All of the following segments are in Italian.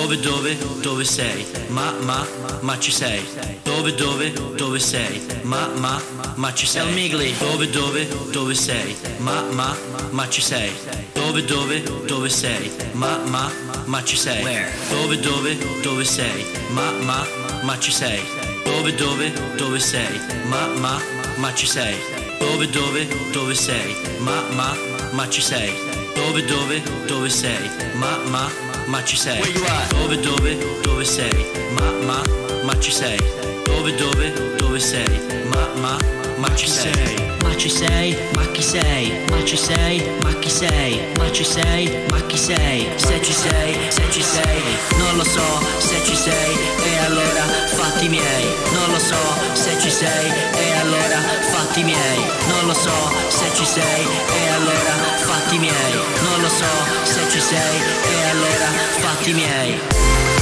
Dove dove dove sei? Ma ma ma ci sei? Dove dove dove sei? Ma ma ma ci sei? El Migli Dove dove dove sei? Ma ma ma ci sei? Dove dove dove sei? Ma ma ma ci sei? Where? Dove dove dove sei? Ma ma ma ci sei? Dove dove dove sei? Ma ma ma ci sei? Dove dove dove sei? Ma ma ma ci sei? Dove dove dove sei? Ma ma ma ci sei? Dove dove dove sei? Ma ma ma ci sei? Dove dove dove sei? Ma ma ma ci sei? Ma ci sei? Ma chi sei? Ma ci sei? Ma chi sei? Ma ci sei? Ma chi sei? Se ci sei, se ci sei, non lo so se ci sei e allora fatti miei. Non lo so se ci sei e allora fatti miei. Non lo so se ci sei e allora fatti miei. Non lo so se ci sei e allora fatti miei.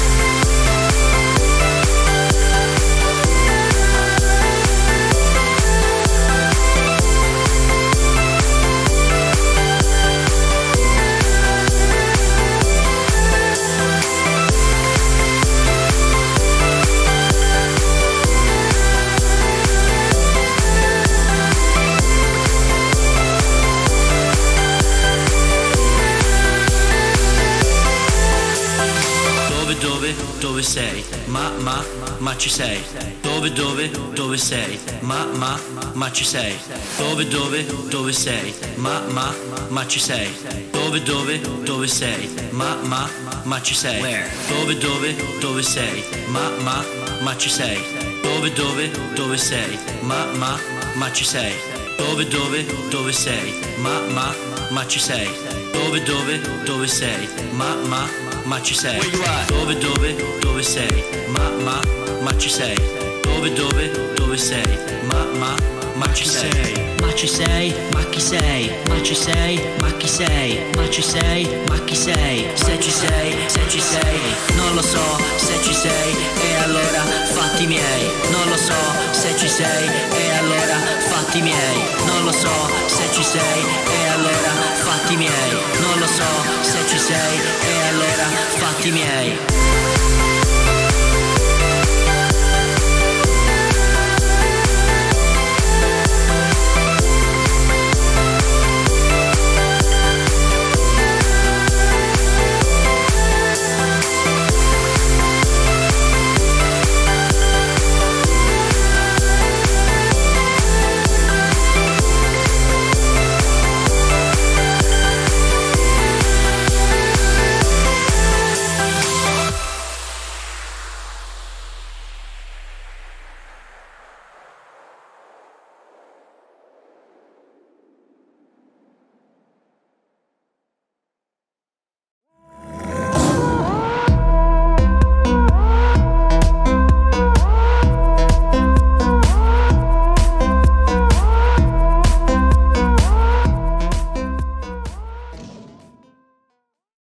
Dove sei? Ma ma ma ci sei? Dove dove dove sei? Ma ma ma ci sei? Dove dove dove sei? Ma ma ma ci sei? Dove dove dove sei? Ma ma ma ci sei? Dove dove dove sei? Ma ma ma ci sei? Dove dove dove sei? Ma ma ma ci sei? Dove dove dove sei? Ma ma ma ci sei? Dove dove dove sei? Ma ma ma ci sei? Dove dove dove sei? Ma ma ma ci sei? Dove dove dove sei? Ma ma ma ci sei? Ma ci sei? Ma chi sei? Ma ci sei? Ma chi sei? Ma ci sei? Ma chi sei? Se ci sei, se ci sei, non lo so se ci sei fatti miei. Non lo so se ci sei e allora fatti miei. Non lo so se ci sei e allora fatti miei. Non lo so se ci sei e allora fatti miei.